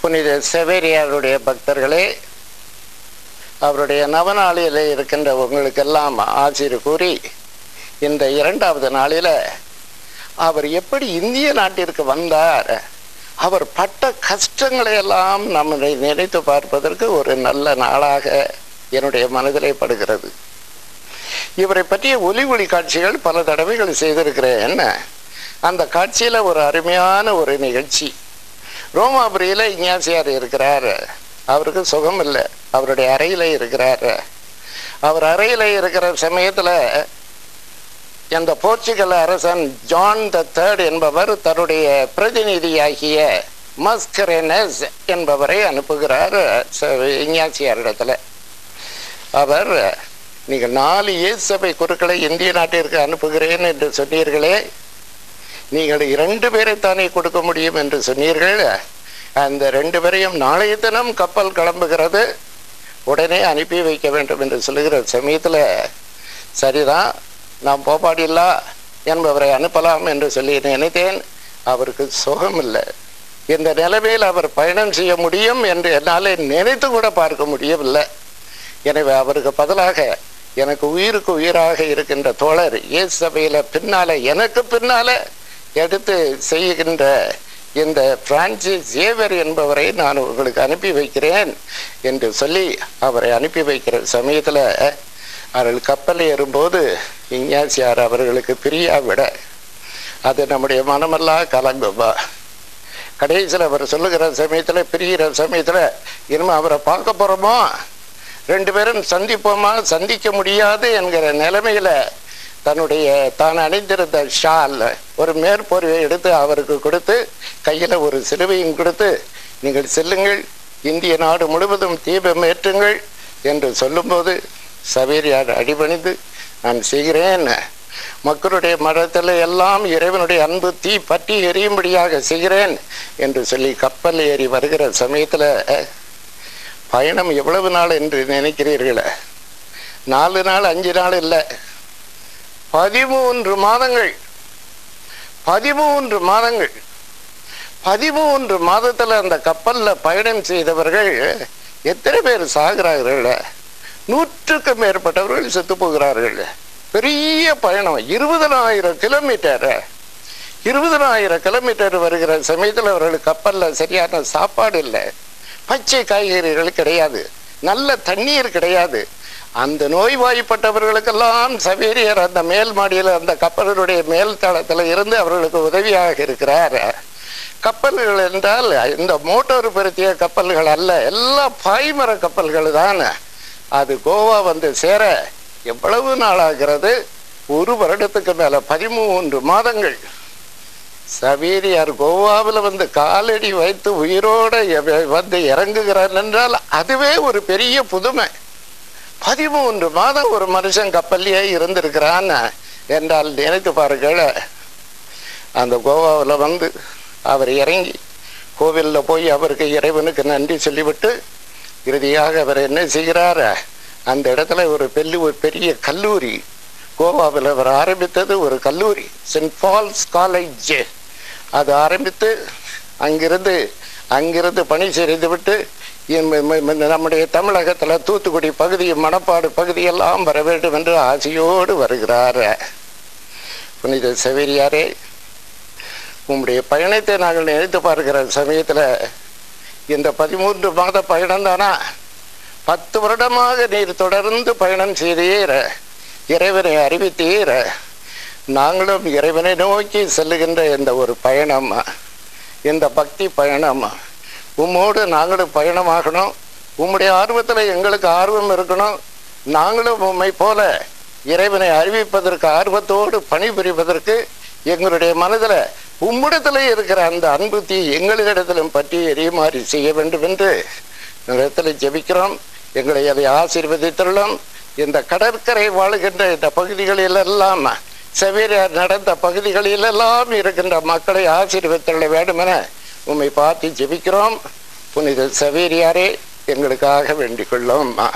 புனித செவேரியாருடைய பக்தர்களே அவருடைய நவநாளிலே இருக்கின்ற உங்களுக்கெல்லாம் ஆசிர் கூறி இந்த இரண்டாவது நாளில் அவர் எப்படி இந்திய நாட்டிற்கு வந்தார் அவர் பட்ட கஷ்டங்களை எல்லாம் நம்மை நினைத்து பார்ப்பதற்கு ஒரு நல்ல நாளாக என்னுடைய மனதிலே படுகிறது. இவரை பற்றிய ஒலி ஒளி காட்சிகள் பல தடவைகள் செய்திருக்கிறேன். அந்த காட்சியில் ஒரு அருமையான ஒரு நிகழ்ச்சி. ரோமாபுரியில் இஞ்ஞாசியார் இருக்கிறார். அவருக்கு சுகம் இல்லை அவருடைய அறையில் இருக்கிறார். அவர் அறையில் இருக்கிற சமயத்தில் இந்த போர்ச்சுகல் அரசன் ஜான் த தேர்ட் என்பவர் தன்னுடைய பிரதிநிதியாகிய மஸ்கரெனஸ் என்பவரை அனுப்புகிறார் இஞ்ஞாசியாரிடத்தில். அவர் நீங்கள் நாலு இயேசபை குருக்களை இந்திய நாட்டிற்கு அனுப்புகிறேன் என்று சொன்னீர்களே நீங்கள் இரண்டு பேரை தானே கொடுக்க முடியும் என்று சொன்னீர்கள்? அந்த ரெண்டு பேரையும் நாளைய தினம் கப்பல் கிளம்புகிறது. உடனே அனுப்பி வைக்க வேண்டும் என்று சொல்லுகிற சமயத்தில் சரிதான் நாம் போப்பாடில்லா என்பவரை அனுப்பலாம் என்று சொல்லி நினைத்தேன். அவருக்கு சுகம் இல்லை இந்த நிலைமையில் அவர் பயணம் செய்ய முடியும் என்று என்னால் நினைத்து கூட பார்க்க முடியவில்லை. எனவே அவருக்கு பதிலாக எனக்கு உயிருக்கு உயிராக இருக்கின்ற தோழர் ஏ சபையில் பின்னால எனக்கு பின்னால எடுத்து செய்கின்ற இந்த பிரான்சிஸ் ஜேவர் என்பவரை நான் உங்களுக்கு அனுப்பி வைக்கிறேன் என்று சொல்லி அவரை அனுப்பி வைக்கிற சமயத்தில் அவர்கள் கப்பல் ஏறும்போது இஞ்ஞாசியார் அவர்களுக்கு பிரியா விட அது நம்முடைய மனமெல்லாம் கலங்கும்பா கடைசியில் அவர் சொல்லுகிற சமயத்தில் பிரிகிற சமயத்தில் இனிமேல் அவரை பார்க்க போகிறோமோ ரெண்டு பேரும் சந்திப்போமா? சந்திக்க முடியாது என்கிற நிலைமையில் தன்னுடைய தான் அணிந்திருந்த ஷாலில் ஒரு மேற்பொருவை எடுத்து அவருக்கு கொடுத்து கையில் ஒரு சிலுவையும் கொடுத்து நீங்கள் செல்லுங்கள் இந்திய நாடு முழுவதும் தீபம் ஏற்றுங்கள் என்று சொல்லும்போது சவேரியார் அடிபணிந்து நான் செய்கிறேன். மக்களுடைய மரத்தில் எல்லாம் இறைவனுடைய அன்பு தீ பற்றி எரியும்படியாக செய்கிறேன் என்று சொல்லி கப்பல் ஏறி வருகிற சமயத்தில் பயணம் எவ்வளவு நாள் என்று நினைக்கிறீர்களே? நாலு நாள் அஞ்சு நாள் இல்லை. பதிமூன்று மாதங்கள். பதிமூன்று மாதங்கள். பதிமூன்று மாதத்தில் அந்த கப்பலில் பயணம் செய்தவர்கள் எத்தனை பேர் சாகிறார்கள்? நூற்றுக்கும் மேற்பட்டவர்கள் செத்து போகிறார்கள். பெரிய பயணம். இருபதனாயிரம் கிலோமீட்டர். இருபதனாயிரம் கிலோமீட்டர் வருகிற சமயத்தில் அவர்கள் கப்பலில் சரியான சாப்பாடு இல்லை. பச்சை காய்கறிகள் கிடையாது. நல்ல தண்ணீர் கிடையாது. அந்த நோய்வாய்ப்பட்டவர்களுக்கெல்லாம் சவேரியர் அந்த மேல் மாடியில் அந்த கப்பலருடைய மேல் தளத்தில் இருந்து அவர்களுக்கு உதவியாக இருக்கிறார். கப்பல்கள் என்றால் இந்த மோட்டார் பருத்திய கப்பல்கள் அல்ல எல்லா பாய்மர கப்பல்கள் தான். அது கோவா வந்து சேர எவ்வளவு நாளாகிறது? ஒரு வருடத்துக்கு மேலே பதிமூன்று மாதங்கள். சவேரியார் கோவாவில் வந்து காலடி வைத்து உயிரோட வந்து இறங்குகிறார் என்றால் அதுவே ஒரு பெரிய புதுமை. பதிமூன்று மாதம் ஒரு மனுஷன் கப்பல்லையே இருந்திருக்கிறான் என்றால் நினைத்து பாருங்கள். அந்த கோவாவில் வந்து அவர் இறங்கி கோவிலில் போய் அவருக்கு இறைவனுக்கு நன்றி சொல்லிவிட்டு இறுதியாக அவர் என்ன செய்கிறார்? அந்த இடத்துல ஒரு பெல்லு ஒரு பெரிய கல்லூரி. கோவாவில் அவர் ஆரம்பித்தது ஒரு கல்லூரி சென்ட் பால்ஸ் காலேஜ். அது ஆரம்பித்து அங்கிருந்து அங்கிருந்து பணி செய்து விட்டு நம்முடைய தமிழகத்தில் தூத்துக்குடி பகுதி மணப்பாடு பகுதியெல்லாம் வர வேண்டும் என்று ஆசையோடு வருகிறார். புனித செவேரியாரே உங்களுடைய பயணத்தை நாங்கள் நினைத்து பார்க்கிற சமயத்தில் இந்த பதிமூன்று மாத பயணம் தானா? பத்து வருடமாக நீர் தொடர்ந்து பயணம் செய்தீர் இறைவனை அறிவித்தீர் நாங்களும் இறைவனை நோக்கி செல்லுகின்ற இந்த ஒரு பயணம் இந்த பக்தி பயணம். உம்மோடு நாங்களும் பயணமாகணும். உம்முடைய ஆர்வத்தில் எங்களுக்கு ஆர்வம் இருக்கணும். நாங்களும் உம்மை போல இறைவனை அறிவிப்பதற்கு ஆர்வத்தோடு பணிபுரிவதற்கு எங்களுடைய மனதில் உம்மிடத்தில் இருக்கிற அந்த அன்பு தீ எங்களிடத்திலும் பற்றி எரியுமாறி செய்ய வேண்டும் என்று இடத்துல ஜெபிக்கிறோம். எங்களை அதை ஆசீர்வதித்துள்ளோம் இந்த கடற்கரை வாழுகின்ற இந்த பகுதிகளிலெல்லாம் செவியர் நடந்த பகுதிகளிலெல்லாம் இருக்கின்ற மக்களை ஆசீர்வதித்துள்ள வேண்டும் என உம்மை பார்த்து ஜெபிக்கிறோம். புனித சவேரியாரே எங்களுக்காக வேண்டிக் கொள்ளோம்மா